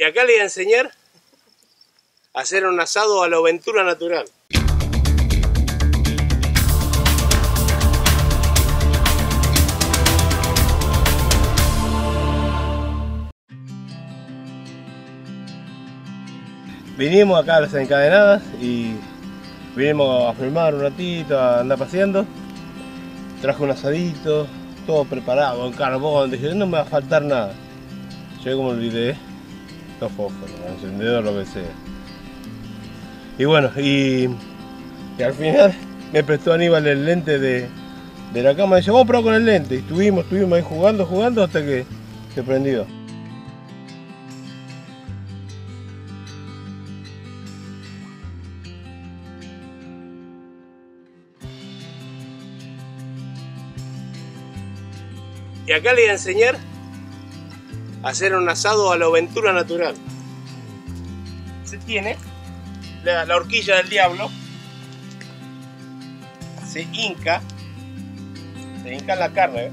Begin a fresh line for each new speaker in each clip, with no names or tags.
Y acá le voy a enseñar a hacer un asado a la aventura natural. Vinimos acá a las encadenadas y vinimos a filmar un ratito, a andar paseando. Traje un asadito, todo preparado, con carbón, dije, no me va a faltar nada. Yo como olvidé el encendedor, lo que sea. Y bueno, y, al final me prestó Aníbal el lente de, de la cama. Dice, vamos a probar con el lente. Y estuvimos, estuvimos ahí jugando, jugando hasta que se prendió. Y acá le voy a enseñar hacer un asado a la aventura natural. Se tiene la, la horquilla del diablo, se hinca, se hinca la carne,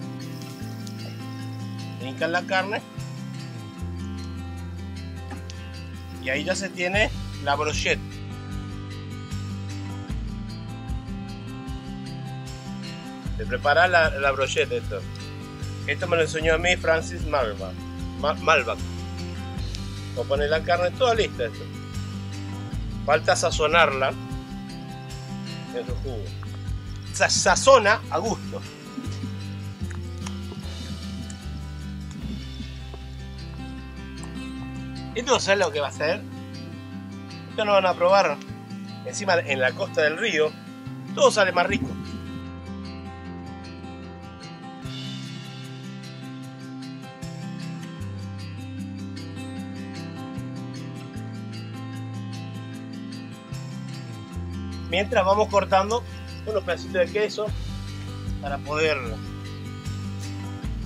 se hinca la carne y ahí ya se tiene la brochette. Se prepara la, la brochette esto. Esto me lo enseñó a mí Francis Malbach. Malbach. Voy a poner la carne toda lista esto. Falta sazonarla en su jugo. Sa sazona a gusto. Esto es lo que va a hacer. Esto no van a probar encima en la costa del río. Todo sale más rico. Mientras vamos cortando unos pedacitos de queso para poder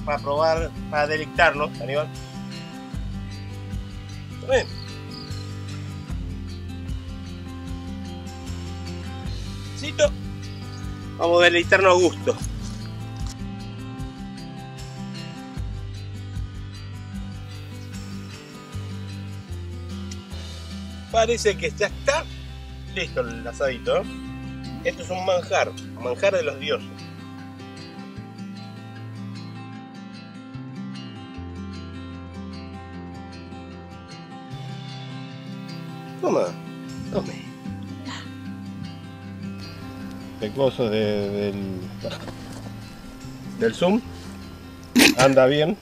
para probar para delictarnos Aníbal. Bien. vamos a deleitarnos a gusto. Parece que ya está listo el asadito. Esto es un manjar, manjar de los dioses. Toma, tome. El coso de, del, del zoom anda bien.